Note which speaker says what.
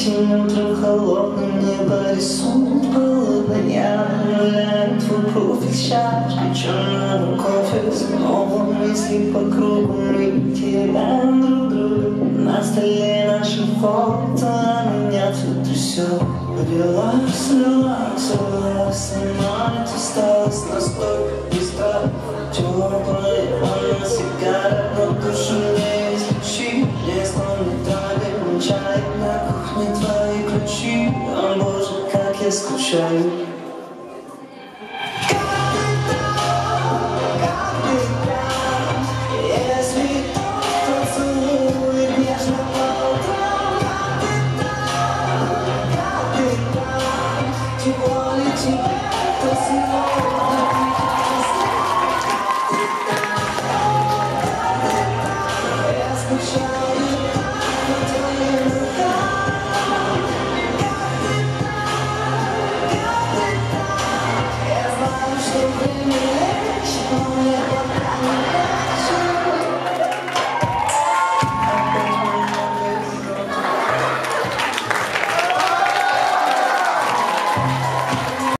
Speaker 1: Этим утром холодным небо рисунок было понятно Твой профиль чашкой черного кофе Снова мысли по кругу мы теряем друг друга На столе наши фото а меня тут все Релакс, релакс, релакс снимать усталость на стол и страх Теплая ванна, сигара, но душу не излечи Лес, он не травит, чай Кухне твои ключи О боже, как я скучаю. Если